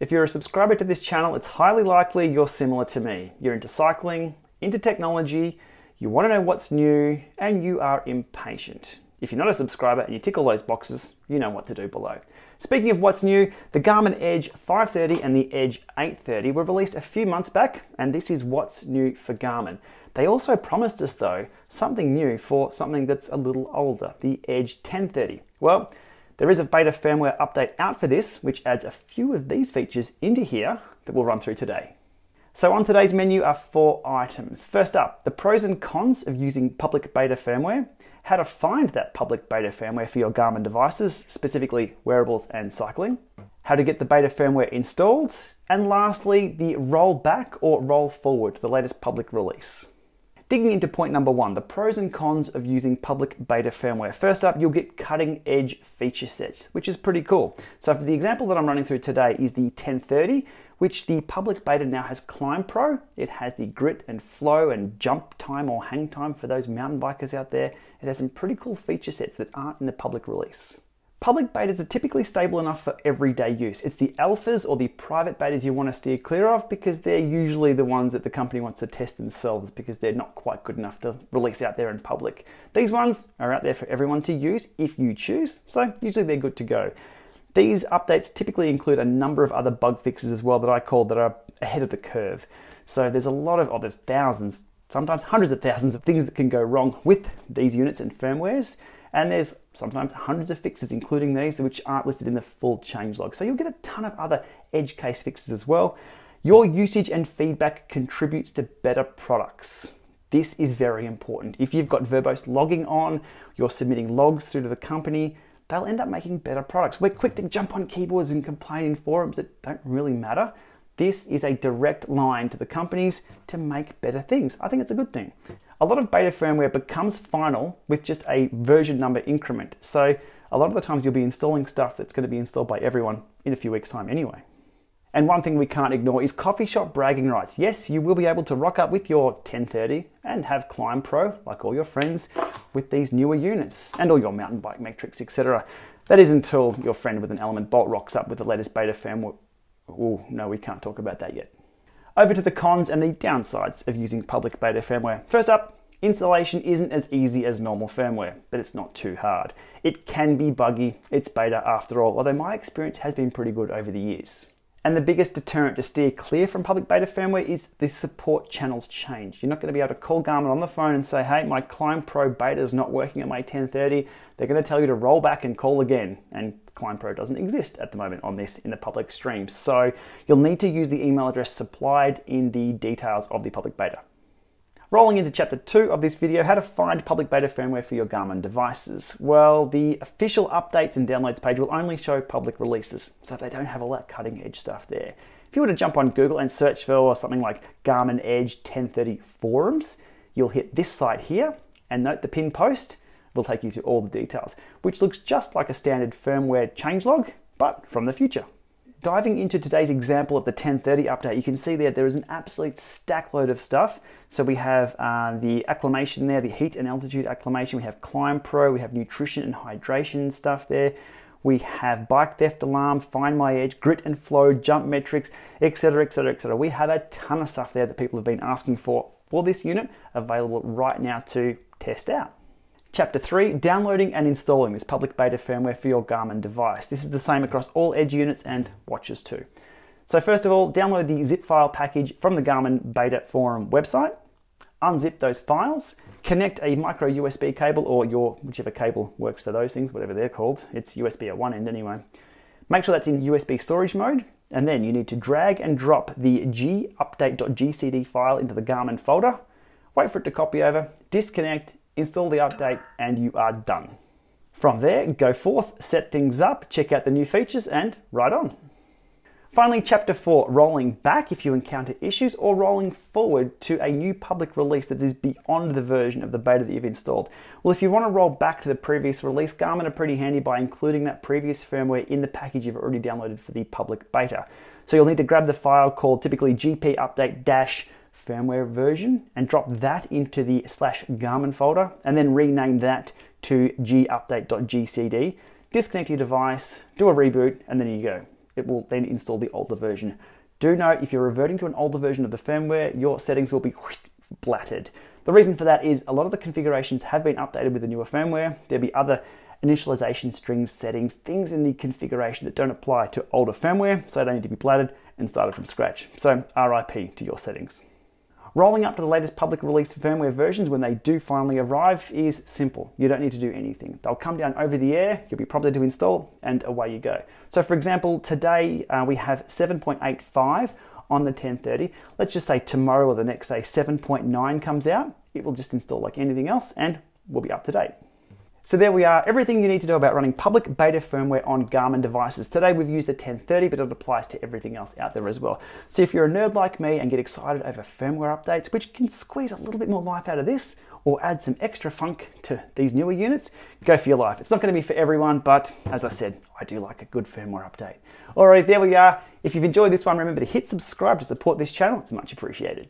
If you're a subscriber to this channel, it's highly likely you're similar to me. You're into cycling, into technology, you want to know what's new, and you are impatient. If you're not a subscriber and you tick all those boxes, you know what to do below. Speaking of what's new, the Garmin Edge 530 and the Edge 830 were released a few months back, and this is what's new for Garmin. They also promised us, though, something new for something that's a little older, the Edge 1030. Well, there is a beta firmware update out for this, which adds a few of these features into here that we'll run through today. So on today's menu are four items. First up, the pros and cons of using public beta firmware, how to find that public beta firmware for your Garmin devices, specifically wearables and cycling, how to get the beta firmware installed, and lastly, the roll back or roll forward, to the latest public release. Digging into point number one, the pros and cons of using public beta firmware. First up, you'll get cutting edge feature sets, which is pretty cool. So for the example that I'm running through today is the 1030, which the public beta now has Climb Pro. It has the grit and flow and jump time or hang time for those mountain bikers out there. It has some pretty cool feature sets that aren't in the public release. Public betas are typically stable enough for everyday use. It's the alphas or the private betas you want to steer clear of because they're usually the ones that the company wants to test themselves because they're not quite good enough to release out there in public. These ones are out there for everyone to use if you choose, so usually they're good to go. These updates typically include a number of other bug fixes as well that I call that are ahead of the curve. So there's a lot of, oh, there's thousands, sometimes hundreds of thousands of things that can go wrong with these units and firmwares. And there's sometimes hundreds of fixes, including these, which aren't listed in the full changelog. So you'll get a ton of other edge case fixes as well. Your usage and feedback contributes to better products. This is very important. If you've got verbose logging on, you're submitting logs through to the company, they'll end up making better products. We're quick to jump on keyboards and complain in forums that don't really matter. This is a direct line to the companies to make better things. I think it's a good thing. A lot of beta firmware becomes final with just a version number increment. So a lot of the times you'll be installing stuff that's going to be installed by everyone in a few weeks time anyway. And one thing we can't ignore is coffee shop bragging rights. Yes, you will be able to rock up with your 1030 and have Climb Pro, like all your friends, with these newer units and all your mountain bike metrics, etc. That is until your friend with an Element Bolt rocks up with the latest beta firmware Oh, no, we can't talk about that yet. Over to the cons and the downsides of using public beta firmware. First up, installation isn't as easy as normal firmware, but it's not too hard. It can be buggy, it's beta after all, although my experience has been pretty good over the years. And the biggest deterrent to steer clear from public beta firmware is the support channels change. You're not going to be able to call Garmin on the phone and say, hey, my Climb Pro beta is not working at my 1030. They're going to tell you to roll back and call again. And Climb Pro doesn't exist at the moment on this in the public stream. So you'll need to use the email address supplied in the details of the public beta. Rolling into chapter two of this video, how to find public beta firmware for your Garmin devices. Well, the official updates and downloads page will only show public releases, so they don't have all that cutting edge stuff there. If you were to jump on Google and search for something like Garmin Edge 1030 forums, you'll hit this site here and note the pin post will take you to all the details, which looks just like a standard firmware changelog, but from the future. Diving into today's example of the 1030 update, you can see there there is an absolute stack load of stuff. So we have uh, the acclimation there, the heat and altitude acclimation. We have Climb Pro, we have nutrition and hydration stuff there. We have bike theft alarm, find my edge, grit and flow, jump metrics, etc., etc., etc. We have a ton of stuff there that people have been asking for for this unit available right now to test out. Chapter 3 Downloading and installing this public beta firmware for your Garmin device. This is the same across all Edge units and watches too. So, first of all, download the zip file package from the Garmin Beta Forum website, unzip those files, connect a micro USB cable or your whichever cable works for those things, whatever they're called. It's USB at one end anyway. Make sure that's in USB storage mode, and then you need to drag and drop the gupdate.gcd file into the Garmin folder. Wait for it to copy over, disconnect, install the update, and you are done. From there, go forth, set things up, check out the new features, and right on. Finally, chapter 4 rolling back if you encounter issues, or rolling forward to a new public release that is beyond the version of the beta that you've installed. Well, if you want to roll back to the previous release, Garmin are pretty handy by including that previous firmware in the package you've already downloaded for the public beta. So you'll need to grab the file called typically gp update dash firmware version and drop that into the slash Garmin folder and then rename that to gupdate.gcd. Disconnect your device, do a reboot, and then you go. it will then install the older version. Do note if you're reverting to an older version of the firmware, your settings will be blatted. The reason for that is a lot of the configurations have been updated with the newer firmware. There'll be other initialization strings settings, things in the configuration that don't apply to older firmware, so they need to be blatted and started from scratch. So RIP to your settings. Rolling up to the latest public release firmware versions when they do finally arrive is simple. You don't need to do anything. They'll come down over the air, you'll be prompted to install, and away you go. So for example, today uh, we have 7.85 on the 1030. Let's just say tomorrow or the next day 7.9 comes out. It will just install like anything else and we'll be up to date. So there we are, everything you need to know about running public beta firmware on Garmin devices. Today we've used the 1030, but it applies to everything else out there as well. So if you're a nerd like me and get excited over firmware updates, which can squeeze a little bit more life out of this, or add some extra funk to these newer units, go for your life. It's not going to be for everyone, but as I said, I do like a good firmware update. All right, there we are. If you've enjoyed this one, remember to hit subscribe to support this channel. It's much appreciated.